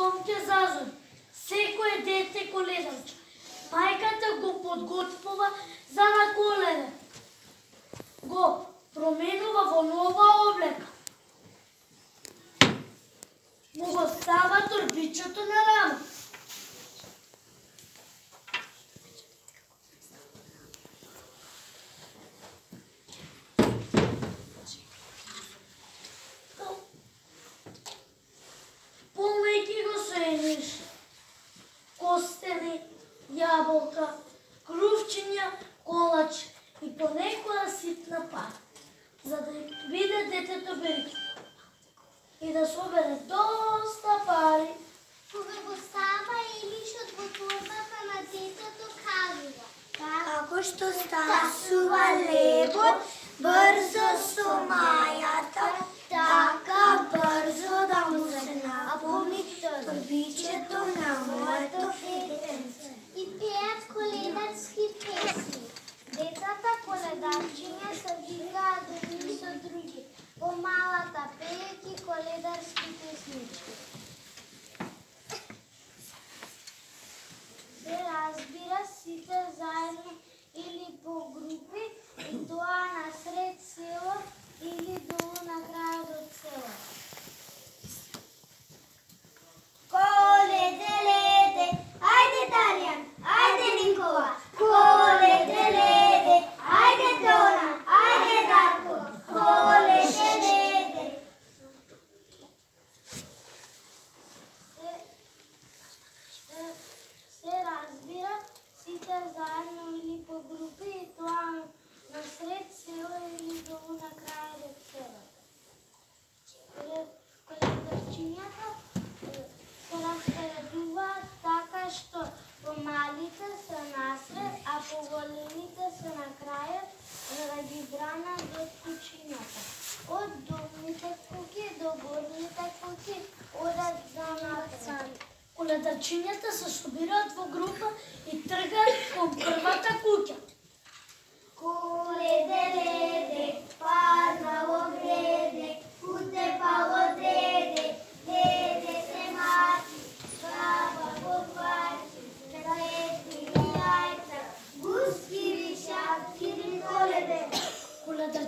штом ќе зазори. Секој дете коледарче. Мајката го подготвува за на коледа. Го променува во нова облека. Му го става торбичето на јаболка, крувчиња, колач и понекоја ситна пара, за да биде детето берки и да собере доста пари. Кога го става Елишот во торбата на детето кажува. Како што стасува лебот, брзо со мајата, така брзо да му се наполни торбичето на моето детенце. И пеат коледарски песни. Децата коледарчиња се вигаат едни со други. По малата пејки коледарски песнички. Се разбира сите заедно или по групи, и тоа на сред село или долу на крајот од село. Коледе, леде, ајде Дарјан, ајде Никола, коледе, леде, ајде Тона, ајде Дарко, коледе, леде. се, се, се разбира сите заедно или по групи и тоа на сред село или долу на крајот од село. Коледарчињата се распоредуваат така што Малите се насред, а поголемите се на крајот за да ги бранат од кучињата. Од долните куки до горните куки, одат за напред. Коледарчињата се собираат во група и тргаат кон првата куќа.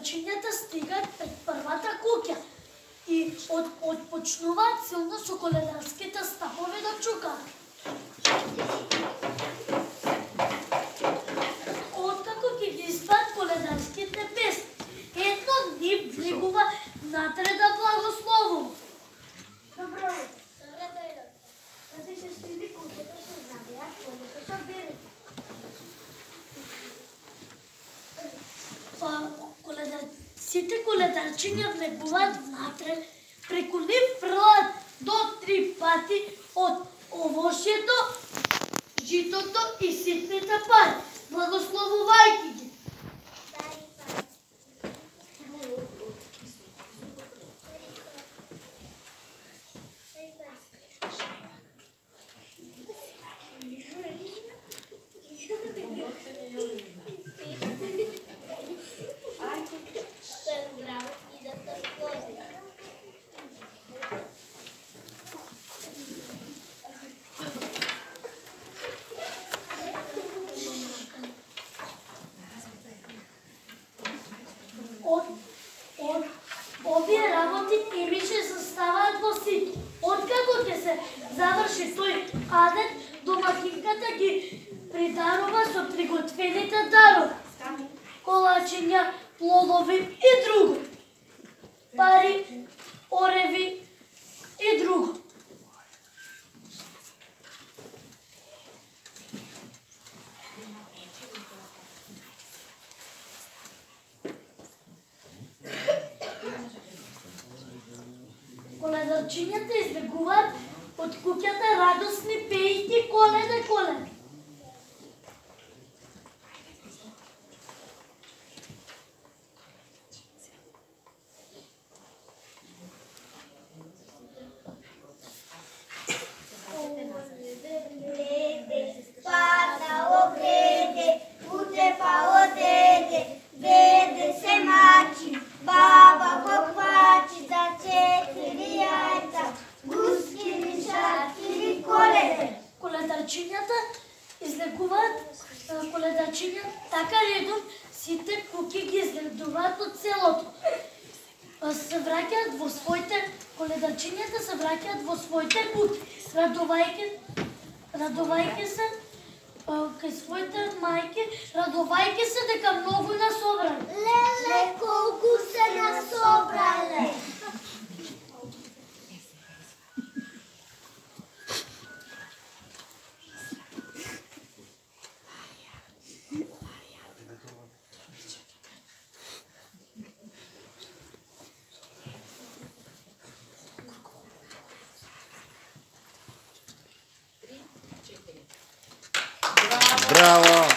Коледарчињата стигаат пред првата куќа и од, отпочнуваат силно со коледарските стапови да чукаат. Сите коледарчиња влегуваат внатре, преку нив фрлат до три пати од овошјето, житото и ситните пари, благословувајќи ги. Од, од, овие работи не се составаат во сит. Откако ќе се заврши тој адет, домакинката ги придарува со приготвените дарови. Колачиња, плодови и друго. Пари, ореви и друго. Коледарчињата избегуваат од куќата радосни пејки коледа коледа. Коледачињата излегуваат коледачиња, така редом сите куки ги излегуваат од селото. Се враќаат во своите коледачињата се враќаат во своите куки, радувајќи радувајќи се кај своите мајки, радувајќи се дека многу нас собрани. Леле, колку се на Bravo.